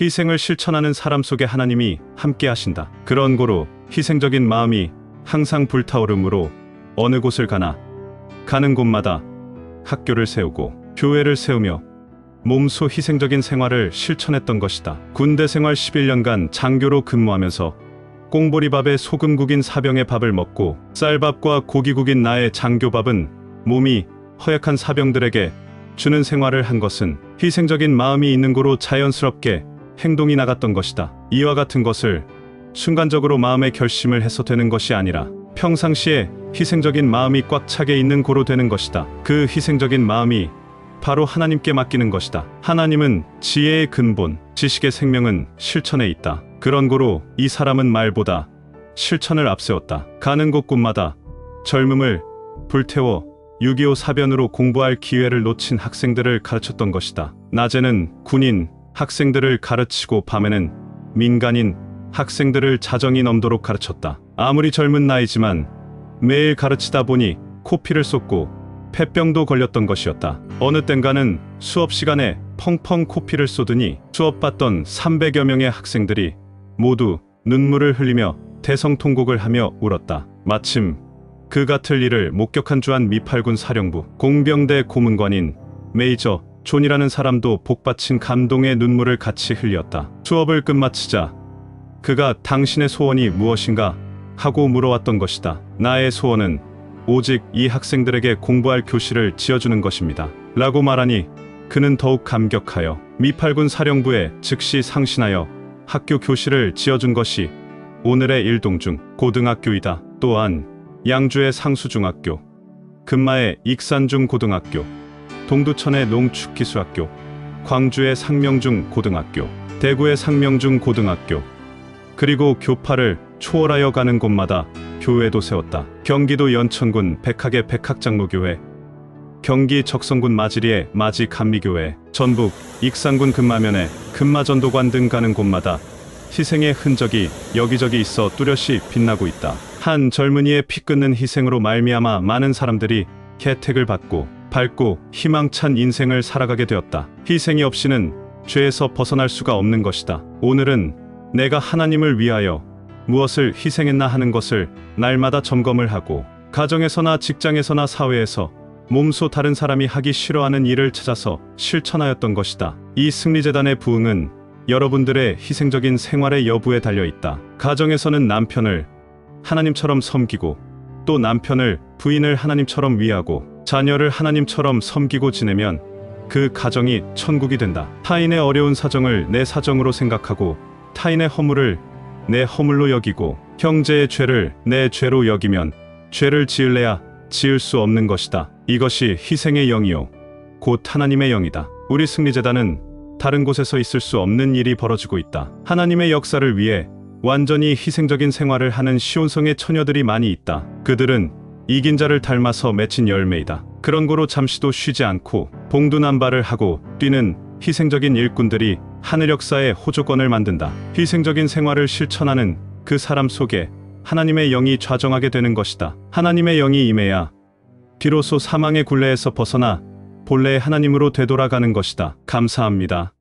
희생을 실천하는 사람 속에 하나님이 함께 하신다. 그런 고로 희생적인 마음이 항상 불타오르므로 어느 곳을 가나 가는 곳마다 학교를 세우고 교회를 세우며 몸소 희생적인 생활을 실천했던 것이다. 군대 생활 11년간 장교로 근무하면서 꽁보리밥에 소금 국인 사병의 밥을 먹고 쌀밥과 고기 국인 나의 장교밥은 몸이 허약한 사병들에게 주는 생활을 한 것은 희생적인 마음이 있는 고로 자연스럽게 행동이 나갔던 것이다. 이와 같은 것을 순간적으로 마음의 결심을 해서 되는 것이 아니라 평상시에 희생적인 마음이 꽉 차게 있는 고로 되는 것이다. 그 희생적인 마음이 바로 하나님께 맡기는 것이다. 하나님은 지혜의 근본, 지식의 생명은 실천에 있다. 그런 고로 이 사람은 말보다 실천을 앞세웠다. 가는 곳곳마다 젊음을 불태워 6.25 사변으로 공부할 기회를 놓친 학생들을 가르쳤던 것이다. 낮에는 군인, 학생들을 가르치고 밤에는 민간인, 학생들을 자정이 넘도록 가르쳤다. 아무리 젊은 나이지만 매일 가르치다 보니 코피를 쏟고 폐병도 걸렸던 것이었다. 어느 땐가는 수업 시간에 펑펑 코피를 쏟으니 수업 받던 300여 명의 학생들이 모두 눈물을 흘리며 대성통곡을 하며 울었다. 마침 그 같은 일을 목격한 주한 미팔군 사령부 공병대 고문관인 메이저 존이라는 사람도 복받친 감동의 눈물을 같이 흘렸다. 수업을 끝마치자 그가 당신의 소원이 무엇인가 하고 물어왔던 것이다. 나의 소원은 오직 이 학생들에게 공부할 교실을 지어주는 것입니다. 라고 말하니 그는 더욱 감격하여 미팔군 사령부에 즉시 상신하여 학교 교실을 지어준 것이 오늘의 일동중 고등학교이다. 또한 양주의 상수중학교, 금마의 익산중 고등학교, 동두천의 농축기수학교, 광주의 상명중 고등학교, 대구의 상명중 고등학교, 그리고 교파를 초월하여 가는 곳마다 교회도 세웠다. 경기도 연천군 백학의 백학장로교회, 경기 적성군 마지리의 마지 감리교회, 전북 익산군 금마면의 금마전도관 등 가는 곳마다 희생의 흔적이 여기저기 있어 뚜렷이 빛나고 있다. 한 젊은이의 피 끊는 희생으로 말미암아 많은 사람들이 혜택을 받고 밝고 희망찬 인생을 살아가게 되었다. 희생이 없이는 죄에서 벗어날 수가 없는 것이다. 오늘은 내가 하나님을 위하여 무엇을 희생했나 하는 것을 날마다 점검을 하고 가정에서나 직장에서나 사회에서 몸소 다른 사람이 하기 싫어하는 일을 찾아서 실천하였던 것이다. 이 승리재단의 부흥은 여러분들의 희생적인 생활의 여부에 달려 있다. 가정에서는 남편을 하나님처럼 섬기고 또 남편을 부인을 하나님처럼 위하고 자녀를 하나님처럼 섬기고 지내면 그 가정이 천국이 된다. 타인의 어려운 사정을 내 사정으로 생각하고 타인의 허물을 내 허물로 여기고 형제의 죄를 내 죄로 여기면 죄를 지을래야 지을 수 없는 것이다. 이것이 희생의 영이요. 곧 하나님의 영이다. 우리 승리재단은 다른 곳에서 있을 수 없는 일이 벌어지고 있다. 하나님의 역사를 위해 완전히 희생적인 생활을 하는 시온성의 처녀들이 많이 있다. 그들은 이긴 자를 닮아서 맺힌 열매이다. 그런 거로 잠시도 쉬지 않고 봉두난발을 하고 뛰는 희생적인 일꾼들이 하늘 역사의 호조권을 만든다. 희생적인 생활을 실천하는 그 사람 속에 하나님의 영이 좌정하게 되는 것이다. 하나님의 영이 임해야 비로소 사망의 굴레에서 벗어나 본래의 하나님으로 되돌아가는 것이다. 감사합니다.